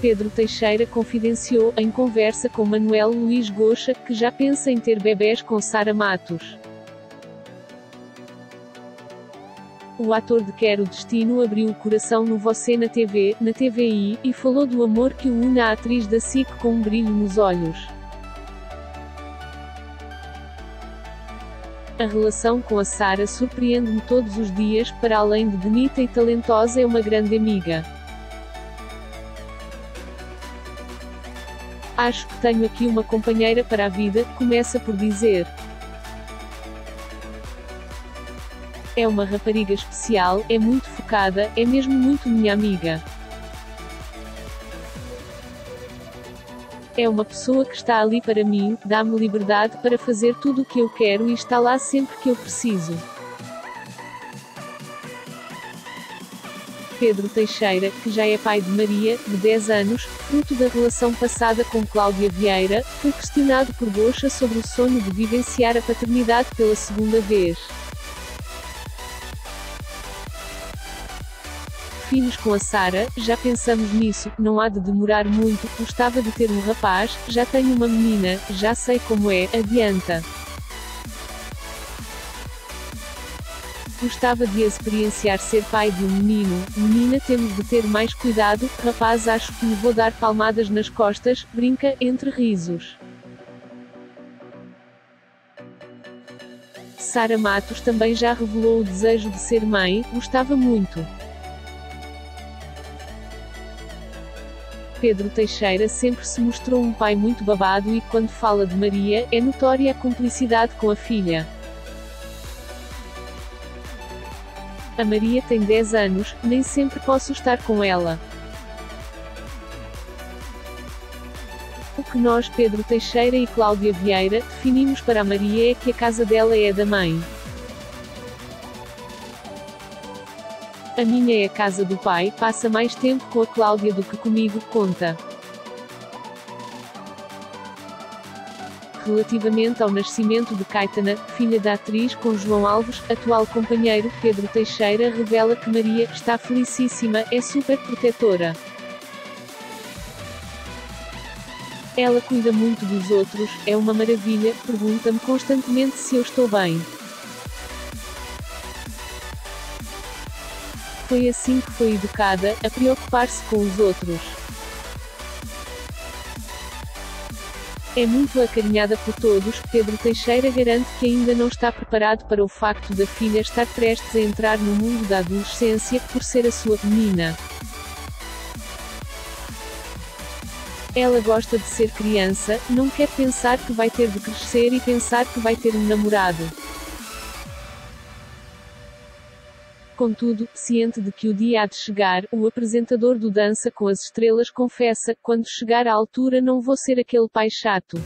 Pedro Teixeira confidenciou, em conversa com Manuel Luiz Goxa, que já pensa em ter bebés com Sara Matos. O ator de Quero Destino abriu o coração no Você na TV, na TVI, e falou do amor que o une à atriz da SIC com um brilho nos olhos. A relação com a Sara surpreende-me todos os dias, para além de bonita e talentosa é uma grande amiga. Acho que tenho aqui uma companheira para a vida, começa por dizer. É uma rapariga especial, é muito focada, é mesmo muito minha amiga. É uma pessoa que está ali para mim, dá-me liberdade para fazer tudo o que eu quero e está lá sempre que eu preciso. Pedro Teixeira, que já é pai de Maria, de 10 anos, fruto da relação passada com Cláudia Vieira, foi questionado por Goxa sobre o sonho de vivenciar a paternidade pela segunda vez. Filhos com a Sara, já pensamos nisso, não há de demorar muito, gostava de ter um rapaz, já tenho uma menina, já sei como é, adianta. Gostava de experienciar ser pai de um menino, menina temos de ter mais cuidado, rapaz acho que me vou dar palmadas nas costas, brinca, entre risos. Sara Matos também já revelou o desejo de ser mãe, gostava muito. Pedro Teixeira sempre se mostrou um pai muito babado e, quando fala de Maria, é notória a cumplicidade com a filha. A Maria tem 10 anos, nem sempre posso estar com ela. O que nós, Pedro Teixeira e Cláudia Vieira, definimos para a Maria é que a casa dela é da mãe. A minha é a casa do pai, passa mais tempo com a Cláudia do que comigo, conta. Relativamente ao nascimento de Caetana, filha da atriz com João Alves, atual companheiro, Pedro Teixeira revela que Maria está felicíssima, é super protetora. Ela cuida muito dos outros, é uma maravilha, pergunta-me constantemente se eu estou bem. Foi assim que foi educada, a preocupar-se com os outros. É muito acarinhada por todos. Pedro Teixeira garante que ainda não está preparado para o facto da filha estar prestes a entrar no mundo da adolescência, por ser a sua menina. Ela gosta de ser criança, não quer pensar que vai ter de crescer e pensar que vai ter um namorado. Contudo, ciente de que o dia há de chegar, o apresentador do Dança com as Estrelas confessa: quando chegar à altura não vou ser aquele pai chato.